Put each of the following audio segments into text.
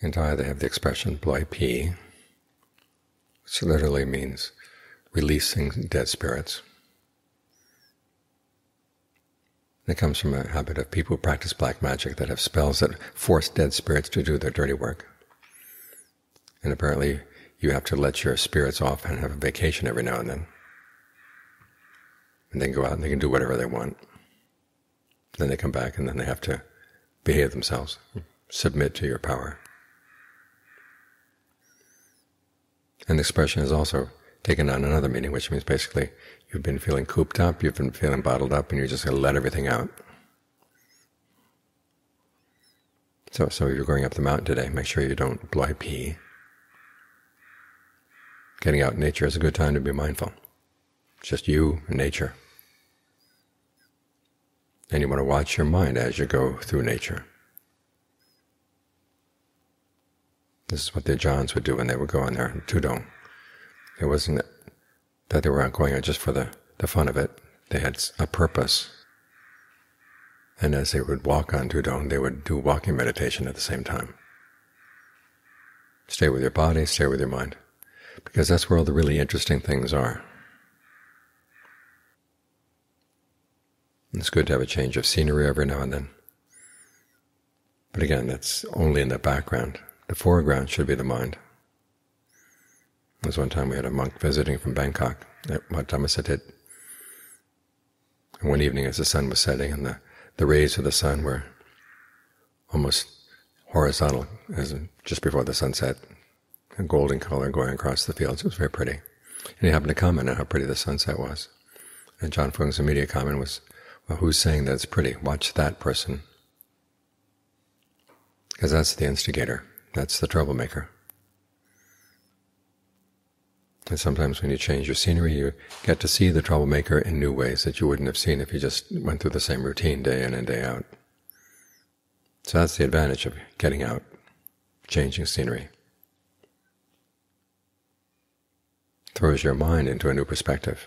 In Thai they have the expression "bloi pi," which literally means releasing dead spirits. It comes from a habit of people who practice black magic that have spells that force dead spirits to do their dirty work. And apparently you have to let your spirits off and have a vacation every now and then. And then go out and they can do whatever they want. Then they come back and then they have to behave themselves, submit to your power. And the expression is also taken on another meaning, which means basically you've been feeling cooped up, you've been feeling bottled up, and you're just going to let everything out. So, so if you're going up the mountain today, make sure you don't bloi pi. Getting out in nature is a good time to be mindful. It's just you and nature. And you want to watch your mind as you go through nature. This is what the Ajahns would do when they would go on their tudong. It wasn't that they were going out just for the, the fun of it. They had a purpose. And as they would walk on tudong, they would do walking meditation at the same time. Stay with your body, stay with your mind, because that's where all the really interesting things are. It's good to have a change of scenery every now and then. But again, that's only in the background. The foreground should be the mind. There was one time we had a monk visiting from Bangkok at Wat Dhammasathit. And one evening as the sun was setting and the, the rays of the sun were almost horizontal as just before the sunset, a golden color going across the fields. It was very pretty. And he happened to comment on how pretty the sunset was. And Ajaan Fuang's immediate comment was, well, who's saying that it's pretty? Watch that person. Because that's the instigator. That's the troublemaker. And sometimes when you change your scenery, you get to see the troublemaker in new ways that you wouldn't have seen if you just went through the same routine day in and day out. So that's the advantage of getting out, changing scenery. Throws your mind into a new perspective.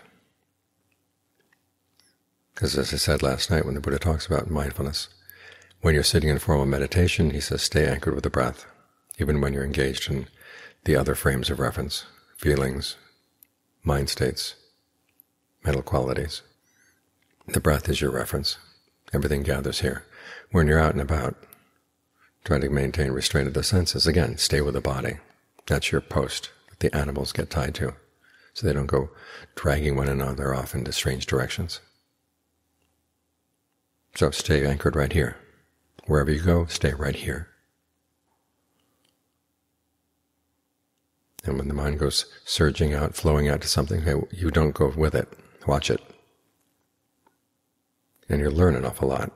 Because as I said last night when the Buddha talks about mindfulness, when you're sitting in formal meditation, he says stay anchored with the breath, even when you're engaged in the other frames of reference feelings, mind states, mental qualities. The breath is your reference. Everything gathers here. When you're out and about, try to maintain restraint of the senses. Again, stay with the body. That's your post that the animals get tied to, so they don't go dragging one another off into strange directions. So stay anchored right here. Wherever you go, stay right here. And when the mind goes surging out, flowing out to something, you don't go with it. Watch it. And you'll learn an awful lot.